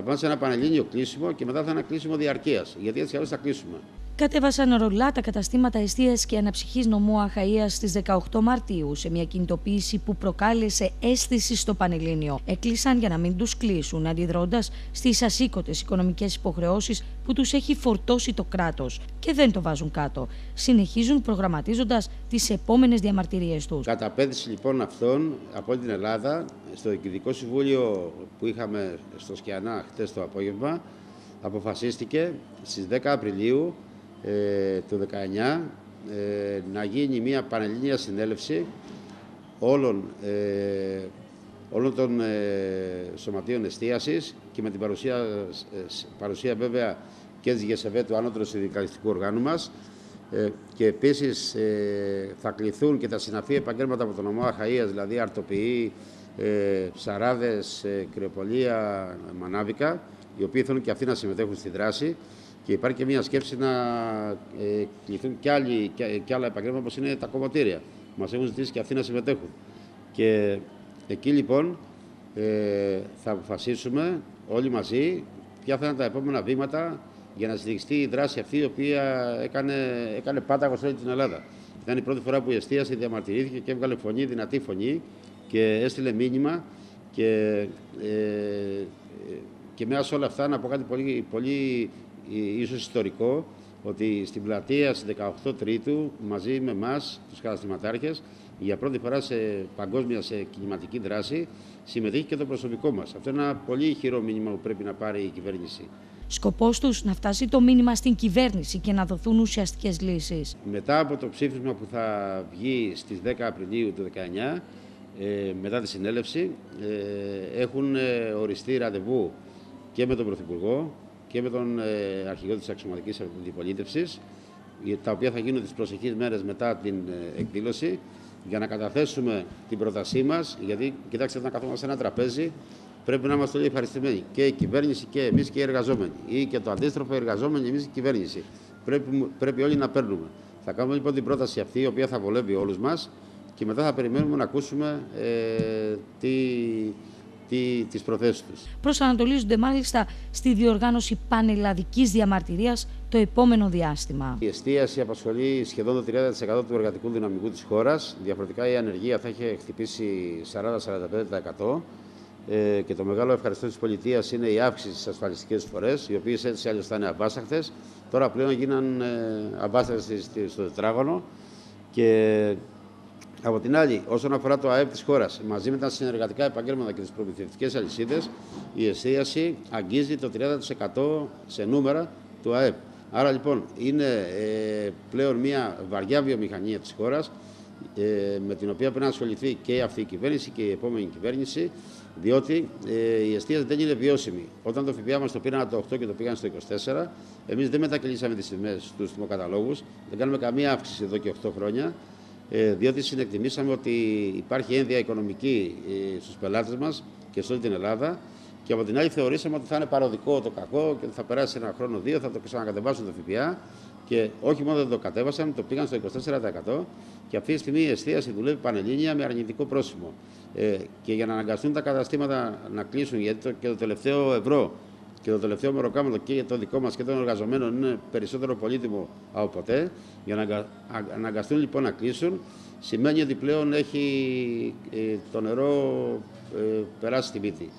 Θα πάμε σε ένα πανελλήνιο κλείσιμο και μετά θα είναι ένα κλείσιμο διαρκείας. Γιατί έτσι θα κλείσουμε. Κατέβασαν ρολά τα καταστήματα εστίας και αναψυχής νομού Αχαία στις 18 Μαρτίου σε μια κινητοποίηση που προκάλεσε αίσθηση στο Πανελλήνιο. Έκλεισαν για να μην τους κλείσουν, αντιδρώντας στις ασήκωτες οικονομικές υποχρεώσεις που τους έχει φορτώσει το κράτος και δεν το βάζουν κάτω. Συνεχίζουν προγραμματίζοντας τις επόμενες διαμαρτυρίες τους. Κατά λοιπόν αυτών από την Ελλάδα, στο Διοικητικό Συμβούλιο που είχαμε στο Σκιανά χτες το απόγευμα, αποφασίστηκε στις 10 Απριλίου ε, του 19 ε, να γίνει μια πανελλήνια συνέλευση όλων, ε, όλων των ε, σωματείων εστίασης και με την παρουσία, ε, παρουσία βέβαια και της ΓΕΣΕΒΕ του Άνωτρου Συνδικαλιστικού Οργάνου μας και επίσης θα κληθούν και τα συναφή επαγγέλματα από τον νομό Αχαΐας, δηλαδή αρτοποιοί, ψαράδες, κρυοπολία, μανάβικα, οι οποίοι θέλουν και αυτοί να συμμετέχουν στη δράση. Και υπάρχει και μια σκέψη να ε, κληθούν και, άλλοι, και, άλλα επαγγέλματα όπως είναι τα κομμωτήρια. Μας έχουν ζητήσει και αυτοί να συμμετέχουν. Και εκεί λοιπόν ε, θα αποφασίσουμε όλοι μαζί ποια θα είναι τα επόμενα βήματα για να συνεχιστεί η δράση αυτή η οποία έκανε, έκανε πάταγο σε όλη την Ελλάδα. Ήταν η πρώτη φορά που η εστίαση διαμαρτυρήθηκε και έβγαλε φωνή, δυνατή φωνή και έστειλε μήνυμα και, ε, και μέσα σε όλα αυτά να πω κάτι πολύ, πολύ ίσως ιστορικό ότι στην πλατεία στις 18 Τρίτου μαζί με εμάς, τους καταστηματάρχες, για πρώτη φορά σε παγκόσμια σε κινηματική δράση συμμετείχε και το προσωπικό μας. Αυτό είναι ένα πολύ ηχηρό μήνυμα που πρέπει να πάρει η κυβέρνηση. Σκοπός τους να φτάσει το μήνυμα στην κυβέρνηση και να δοθούν ουσιαστικές λύσεις. Μετά από το ψήφισμα που θα βγει στις 10 Απριλίου του 2019, ε, μετά τη συνέλευση, ε, έχουν ε, οριστεί ραντεβού και με τον Πρωθυπουργό και με τον ε, αρχηγό της αξιωματικής αντιπολίτευσης, τα οποία θα γίνουν τις προσεχείς μέρες μετά την ε, εκδήλωση, για να καταθέσουμε την πρότασή μας, γιατί κοιτάξτε όταν καθόμαστε σε ένα τραπέζι, πρέπει να είμαστε όλοι ευχαριστημένοι. Και η κυβέρνηση και εμείς και οι εργαζόμενοι. Ή και το αντίστροφο, οι εργαζόμενοι εμείς και η κυβέρνηση. Πρέπει, πρέπει όλοι να παίρνουμε. Θα κάνουμε λοιπόν την πρόταση αυτή, η οποία θα βολεύει όλους μας και μετά θα περιμένουμε να ακούσουμε ε, τι, τι, τις προθέσεις τους. Προσανατολίζονται μάλιστα στη διοργάνωση πανελλαδικής διαμαρτυρίας το επόμενο διάστημα. Η εστίαση απασχολεί σχεδόν το 30% του εργατικού δυναμικού της χώρας. Διαφορετικά η ανεργία θα είχε χτυπήσει 40-45%. Ε, και το μεγάλο ευχαριστώ της πολιτείας είναι η αύξηση στις ασφαλιστικές φορές, οι οποίες έτσι αλλιώ θα είναι αβάσταχτε. Τώρα πλέον γίναν ε, αβάσταχτε στο τετράγωνο και από την άλλη, όσον αφορά το ΑΕΠ της χώρας, μαζί με τα συνεργατικά επαγγέλματα και τις προμηθευτικές αλυσίδες, η εστίαση αγγίζει το 30% σε νούμερα του ΑΕΠ. Άρα λοιπόν είναι ε, πλέον μια βαριά βιομηχανία της χώρας ε, με την οποία πρέπει να ασχοληθεί και αυτή η κυβέρνηση και η επόμενη κυβέρνηση, διότι ε, η εστίαση δεν είναι βιώσιμη. Όταν το ΦΠΑ μας το πήραν το 8 και το πήγαν στο 24, εμείς δεν μετακυλήσαμε τις τιμές στους θυμοκαταλόγου, δεν κάνουμε καμία αύξηση εδώ και 8 χρόνια. Ε, διότι συνεκτιμήσαμε ότι υπάρχει ένδια οικονομική ε, στους πελάτες μας και σε όλη την Ελλάδα και από την άλλη θεωρήσαμε ότι θα είναι παροδικό το κακό και θα περάσει ένα χρόνο δύο, θα το ξανακατεβάσουν το ΦΠΑ και όχι μόνο δεν το κατέβασαν, το πήγαν στο 24% και αυτή τη στιγμή η εστίαση δουλεύει πανελλήνια με αρνητικό πρόσημο. Ε, και για να αναγκαστούν τα καταστήματα να κλείσουν, γιατί το, και το τελευταίο ευρώ και το τελευταίο μεροκάματο και για το δικό μας και των εργαζομένων είναι περισσότερο πολύτιμο από ποτέ. Για να αναγκαστούν λοιπόν να κλείσουν, σημαίνει ότι πλέον έχει ε, το νερό ε, περάσει στη μύτη.